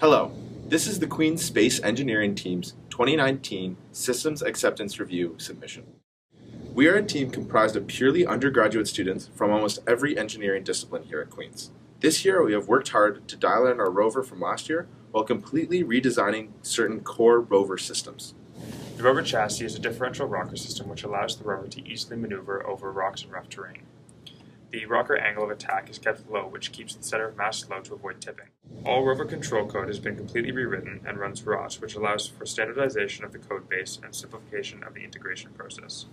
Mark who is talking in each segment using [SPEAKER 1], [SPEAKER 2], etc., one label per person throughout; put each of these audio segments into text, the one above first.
[SPEAKER 1] Hello, this is the Queen's Space Engineering Team's 2019 Systems Acceptance Review submission. We are a team comprised of purely undergraduate students from almost every engineering discipline here at Queen's. This year we have worked hard to dial in our rover from last year while completely redesigning certain core rover systems.
[SPEAKER 2] The rover chassis is a differential rocker system which allows the rover to easily maneuver over rocks and rough terrain. The rocker angle of attack is kept low, which keeps the center of mass low to avoid tipping. All rover control code has been completely rewritten and runs ROS, which allows for standardization of the code base and simplification of the integration process.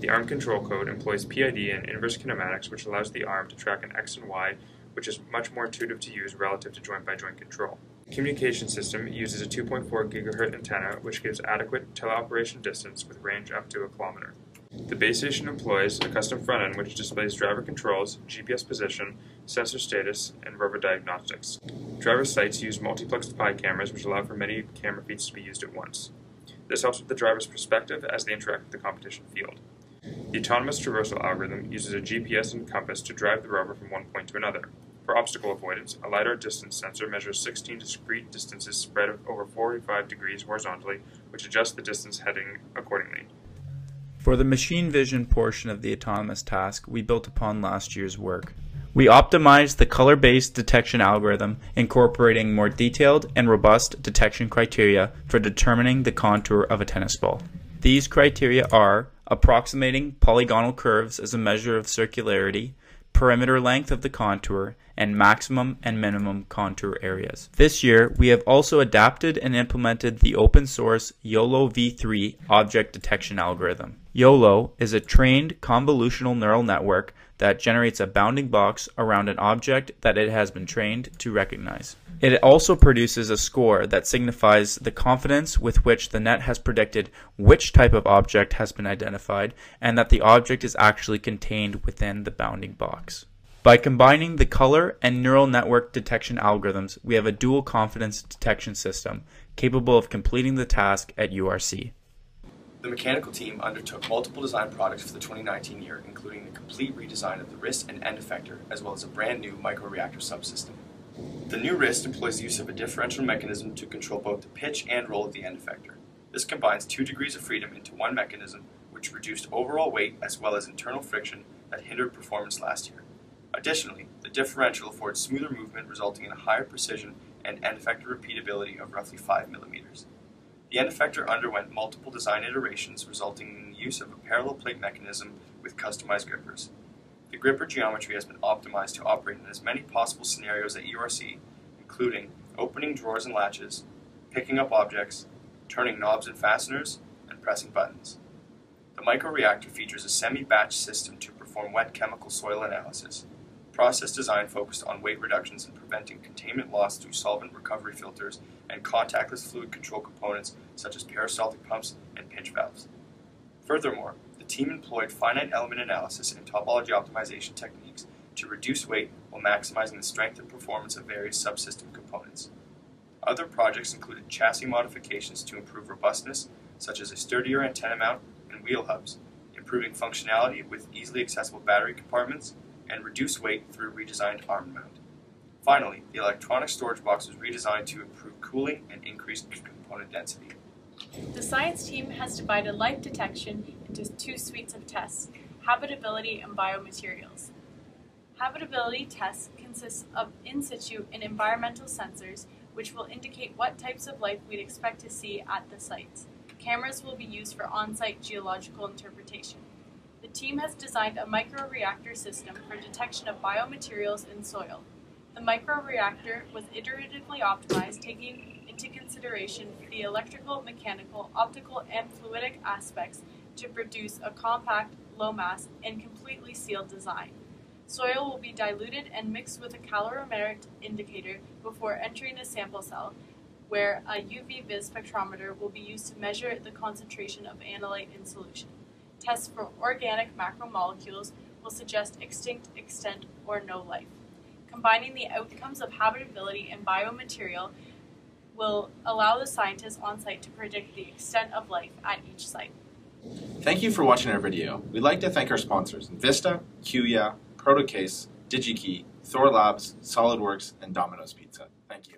[SPEAKER 2] The ARM control code employs PID and inverse kinematics, which allows the ARM to track an X and Y, which is much more intuitive to use relative to joint-by-joint -joint control. The communication system uses a 2.4 GHz antenna, which gives adequate teleoperation distance with range up to a kilometer. The base station employs a custom front end which displays driver controls, GPS position, sensor status, and rover diagnostics. Driver sites use multiplexed PI cameras which allow for many camera feeds to be used at once. This helps with the driver's perspective as they interact with the competition field. The autonomous traversal algorithm uses a GPS and compass to drive the rover from one point to another. For obstacle avoidance, a LiDAR distance sensor measures 16 discrete distances spread over 45 degrees horizontally, which adjusts the distance heading accordingly.
[SPEAKER 3] For the machine vision portion of the autonomous task, we built upon last year's work. We optimized the color-based detection algorithm, incorporating more detailed and robust detection criteria for determining the contour of a tennis ball. These criteria are approximating polygonal curves as a measure of circularity, perimeter length of the contour, and maximum and minimum contour areas. This year, we have also adapted and implemented the open source YOLO v3 object detection algorithm. YOLO is a trained convolutional neural network that generates a bounding box around an object that it has been trained to recognize. It also produces a score that signifies the confidence with which the net has predicted which type of object has been identified and that the object is actually contained within the bounding box. By combining the color and neural network detection algorithms, we have a dual confidence detection system capable of completing the task at URC.
[SPEAKER 4] The mechanical team undertook multiple design products for the 2019 year, including the complete redesign of the wrist and end effector, as well as a brand new microreactor subsystem. The new wrist employs the use of a differential mechanism to control both the pitch and roll of the end effector. This combines two degrees of freedom into one mechanism, which reduced overall weight as well as internal friction that hindered performance last year. Additionally, the differential affords smoother movement resulting in a higher precision and end effector repeatability of roughly 5 millimeters. The end effector underwent multiple design iterations, resulting in the use of a parallel plate mechanism with customized grippers. The gripper geometry has been optimized to operate in as many possible scenarios at URC, including opening drawers and latches, picking up objects, turning knobs and fasteners, and pressing buttons. The microreactor features a semi-batch system to perform wet chemical soil analysis. Process design focused on weight reductions and preventing containment loss through solvent recovery filters and contactless fluid control components such as peristaltic pumps and pinch valves. Furthermore, the team employed finite element analysis and topology optimization techniques to reduce weight while maximizing the strength and performance of various subsystem components. Other projects included chassis modifications to improve robustness, such as a sturdier antenna mount and wheel hubs, improving functionality with easily accessible battery compartments, and reduce weight through redesigned arm mount. Finally, the electronic storage box was redesigned to improve cooling and increase component density.
[SPEAKER 5] The science team has divided life detection into two suites of tests, habitability and biomaterials. Habitability tests consist of in situ and environmental sensors which will indicate what types of life we'd expect to see at the sites. Cameras will be used for on-site geological interpretation. The team has designed a microreactor system for detection of biomaterials in soil. The microreactor was iteratively optimized, taking into consideration the electrical, mechanical, optical, and fluidic aspects to produce a compact, low mass, and completely sealed design. Soil will be diluted and mixed with a colorimetric indicator before entering a sample cell, where a UV vis spectrometer will be used to measure the concentration of analyte in solution. Tests for organic macromolecules will suggest extinct, extent, or no life. Combining the outcomes of habitability and biomaterial will allow the scientists on site to predict the extent of life at each site.
[SPEAKER 1] Thank you for watching our video. We'd like to thank our sponsors, Vista, Kuya, Protocase, DigiKey, Thorlabs, SolidWorks, and Domino's Pizza. Thank you.